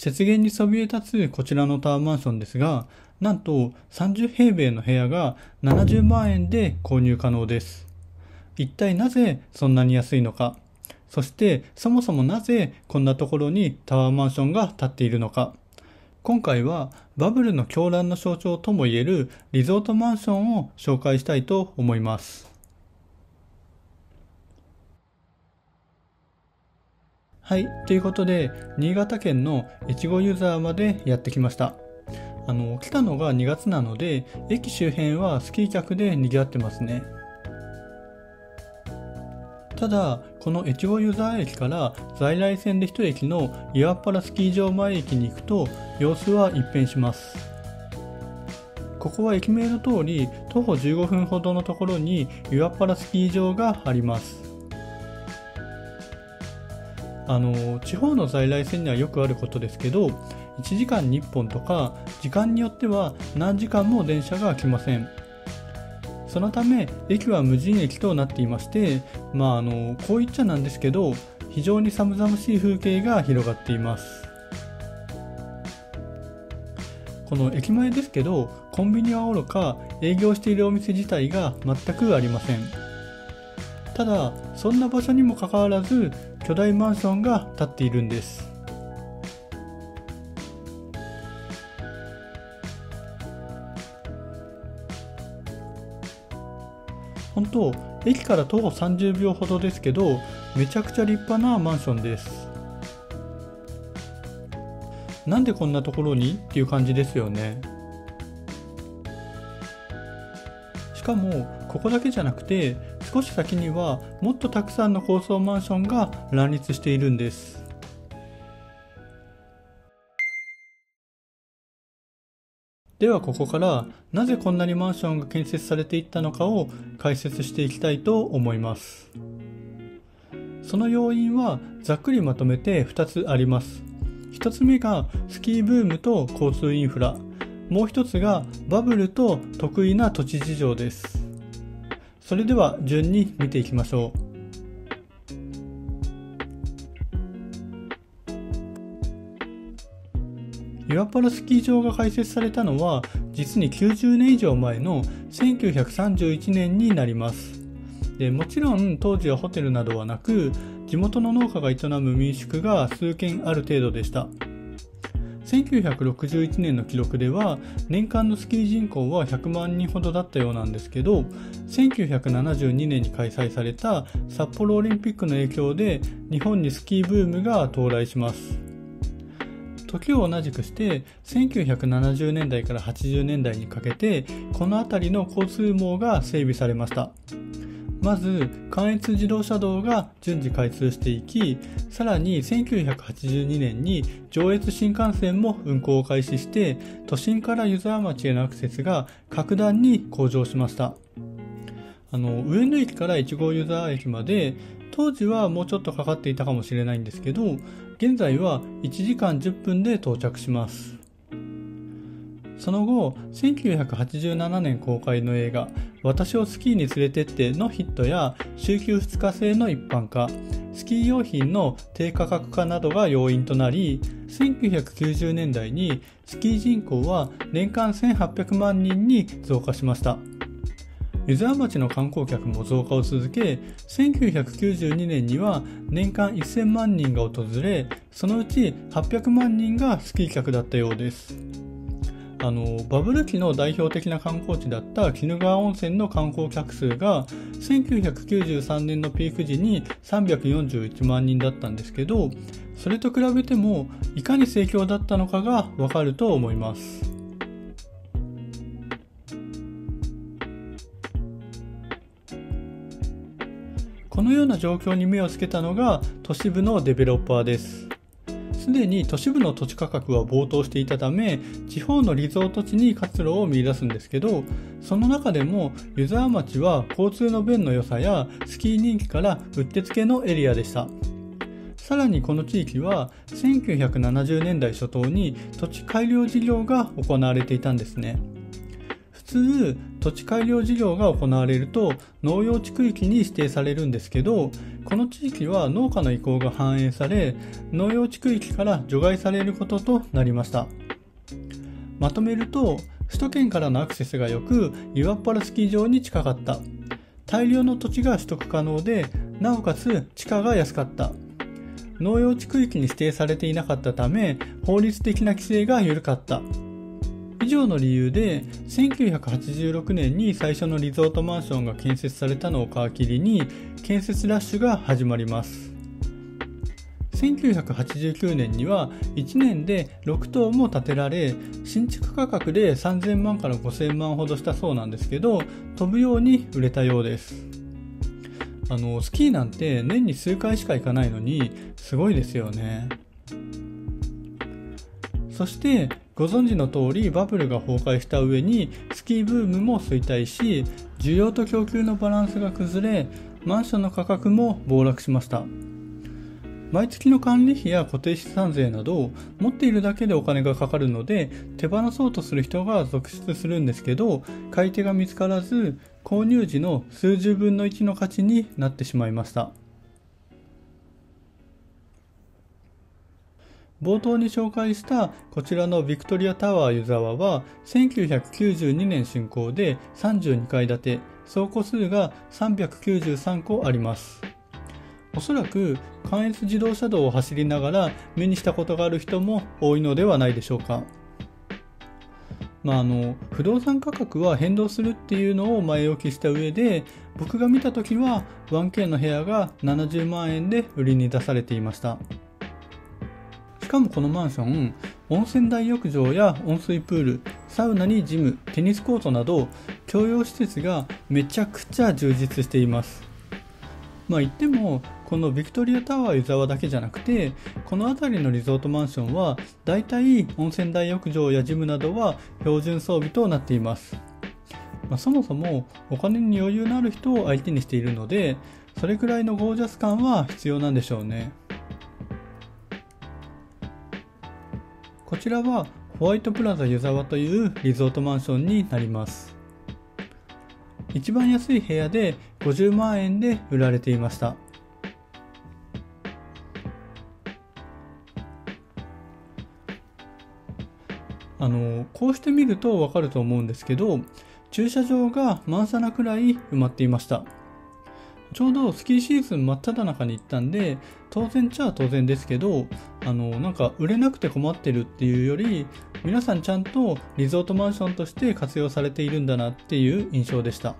雪原にそびえ立つこちらのタワーマンションですが、なんと30平米の部屋が70万円で購入可能です。一体なぜそんなに安いのか、そしてそもそもなぜこんなところにタワーマンションが建っているのか、今回はバブルの狂乱の象徴ともいえるリゾートマンションを紹介したいと思います。はい、ということで、新潟県の越後ユーザーまでやってきました。あの、来たのが2月なので、駅周辺はスキー客で賑わってますね。ただ、この越後ユーザー駅から在来線で1駅の岩っ原スキー場前駅に行くと様子は一変します。ここは駅名の通り徒歩15分ほどのところに岩っ原スキー場があります。あの地方の在来線にはよくあることですけど1時間に1本とか時間によっては何時間も電車が来ません。そのため駅は無人駅となっていましてまああのこう言っちゃなんですけど非常に寒々しい風景が広がっています。この駅前ですけどコンビニはおろか営業しているお店自体が全くありません。ただそんな場所にもかかわらず巨大マンションが建っているんです。本当駅から徒歩30秒ほどですけどめちゃくちゃ立派なマンションです。なんでこんなところに？っていう感じですよね。しかもここだけじゃなくて少し先にはもっとたくさんの高層マンションが乱立しているんです。ではここからなぜこんなにマンションが建設されていったのかを解説していきたいと思います。その要因はざっくりまとめて2つあります。1つ目がスキーブームと交通インフラ。もう1つがバブルと得意な土地事情です。それでは順に見ていきましょう。岩パラスキー場が開設されたのは実に90年以上前の1931年になりますでもちろん当時はホテルなどはなく地元の農家が営む民宿が数軒ある程度でした1961年の記録では年間のスキー人口は100万人ほどだったようなんですけど1972年に開催された札幌オリンピックの影響で日本にスキーブームが到来します。時を同じくして1970年代から80年代にかけてこの辺りの交通網が整備されました。まず関越自動車道が順次開通していきさらに1982年に上越新幹線も運行を開始して都心から湯沢町へのアクセスが格段に向上しました。あの上野駅から越後湯沢駅まで当時はもうちょっとかかっていたかもしれないんですけど現在は1時間10分で到着します。その後、1987年公開の映画、私をスキーに連れてってのヒットや、週休2日制の一般化、スキー用品の低価格化などが要因となり、1990年代にスキー人口は年間1800万人に増加しました。湯沢町の観光客も増加を続け、1992年には年間1000万人が訪れ、そのうち800万人がスキー客だったようです。あのバブル期の代表的な観光地だった鬼怒川温泉の観光客数が1993年のピーク時に341万人だったんですけどそれと比べてもいかに盛況だったのかがわかると思います。このような状況に目をつけたのが都市部のデベロッパーです。すでに都市部の土地価格は暴騰していたため地方のリゾート地に活路を見出すんですけどその中でも湯沢町は交通の便の良さやスキー人気からうってつけのエリアでした。さらにこの地域は1970年代初頭に土地改良事業が行われていたんですね。普通土地改良事業が行われると農用地区域に指定されるんですけどこの地域は農家の意向が反映され農用地区域から除外されることとなりました。まとめると首都圏からのアクセスが良く岩っ原スキー場に近かった。大量の土地が取得可能でなおかつ地価が安かった。農用地区域に指定されていなかったため法律的な規制が緩かった。以上の理由で1986年に最初のリゾートマンションが建設されたのを皮切りに建設ラッシュが始まります。1989年には1年で6棟も建てられ新築価格で3000万から5000万ほどしたそうなんですけど飛ぶように売れたようです。あのスキーなんて年に数回しか行かないのにすごいですよね。そしてご存知の通りバブルが崩壊した上にスキーブームも衰退し需要と供給のバランスが崩れマンションの価格も暴落しました。毎月の管理費や固定資産税など持っているだけでお金がかかるので手放そうとする人が続出するんですけど買い手が見つからず購入時の数十分の1の価値になってしまいました。冒頭に紹介したこちらのビクトリアタワー湯沢は1992年竣工で32階建て。総戸数が393個あります。おそらく関越自動車道を走りながら目にしたことがある人も多いのではないでしょうか。まあ、あの不動産価格は変動するっていうのを前置きした上で僕が見た時は 1K の部屋が70万円で売りに出されていました。しかもこのマンション温泉大浴場や温水プールサウナにジムテニスコートなど共用施設がめちゃくちゃ充実しています。まあ言ってもこのビクトリアタワー湯沢だけじゃなくてこの辺りのリゾートマンションはだいたい温泉大浴場やジムなどは標準装備となっています、まあ、そもそもお金に余裕のある人を相手にしているのでそれくらいのゴージャス感は必要なんでしょうね。ちらはホワイトプラザ湯沢というリゾートマンションになります。一番安い部屋で50万円で売られていました。あのこうして見るとわかると思うんですけど駐車場が満さなくらい埋まっていました。ちょうどスキーシーズン真っ只中に行ったんで当然ちゃ当然ですけどあのなんか売れなくて困ってるっていうより皆さんちゃんとリゾートマンションとして活用されているんだなっていう印象でした。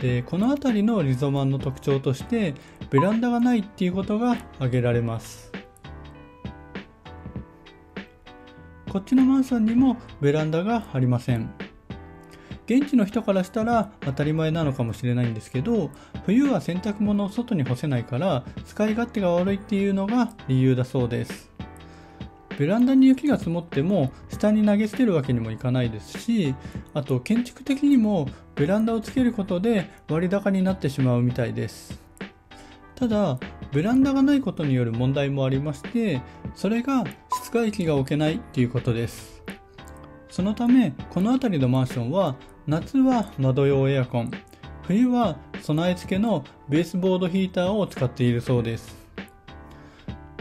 でこの辺りのリゾマンの特徴としてベランダがないっていうことが挙げられます。こっちのマンションにもベランダがありません。現地の人からしたら当たり前なのかもしれないんですけど冬は洗濯物を外に干せないから使い勝手が悪いっていうのが理由だそうです。ベランダに雪が積もっても下に投げ捨てるわけにもいかないですしあと建築的にもベランダをつけることで割高になってしまうみたいです。ただベランダがないことによる問題もありましてそれが室外機が置けないっていうことです。そのためこの辺りのマンションは夏は窓用エアコン。冬は備え付けのベースボードヒーターを使っているそうです。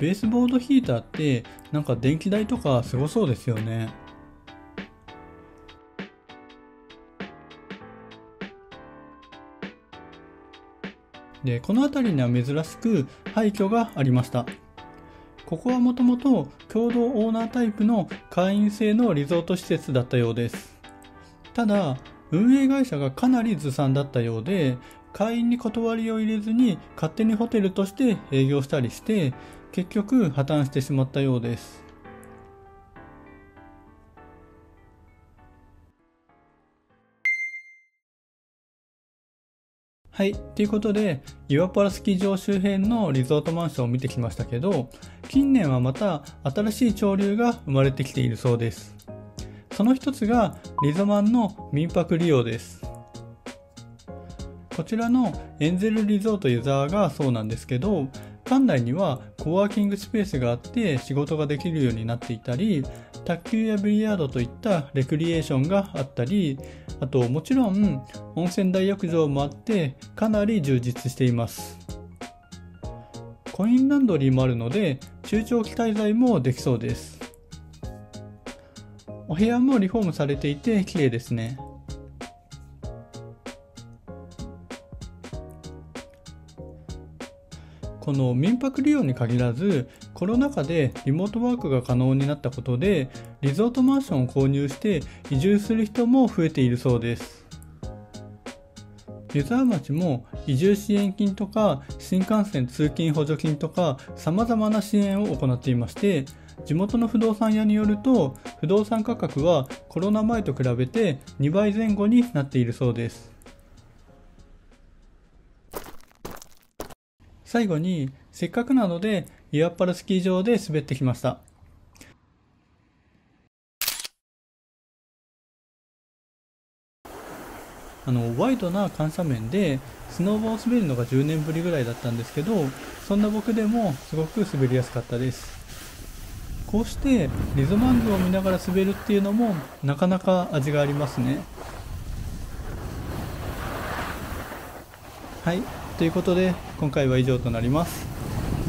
ベースボードヒーターってなんか電気代とかすごそうですよね。でこの辺りには珍しく廃墟がありました。ここはもともと共同オーナータイプの会員制のリゾート施設だったようです。ただ運営会社がかなりずさんだったようで会員に断りを入れずに勝手にホテルとして営業したりして結局破綻してしまったようですはい。ということで、岩パラスキー場周辺のリゾートマンションを見てきましたけど、近年はまた新しい潮流が生まれてきているそうです。その一つが、リゾマンの民泊利用です。こちらのエンゼルリゾートユザーがそうなんですけど、館内にはコワーキングスペースがあって仕事ができるようになっていたり、卓球やビリヤードといったレクリエーションがあったり、あともちろん温泉大浴場もあってかなり充実しています。コインランドリーもあるので中長期滞在もできそうです。お部屋もリフォームされていて綺麗ですね。この民泊利用に限らずコロナ禍でリモートワークが可能になったことでリゾートマンションを購入して移住する人も増えているそうです湯沢町も移住支援金とか新幹線通勤補助金とか様々な支援を行っていまして地元の不動産屋によると不動産価格はコロナ前と比べて2倍前後になっているそうです最後に、せっかくなので、岩っ原スキー場で滑ってきました。あの、ワイドな緩斜面で、スノーボーを滑るのが10年ぶりぐらいだったんですけど、そんな僕でもすごく滑りやすかったです。こうしてリゾマンズを見ながら滑るっていうのもなかなか味がありますね。はい、ということで今回は以上となります。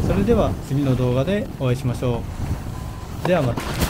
それでは次の動画でお会いしましょう。ではまた。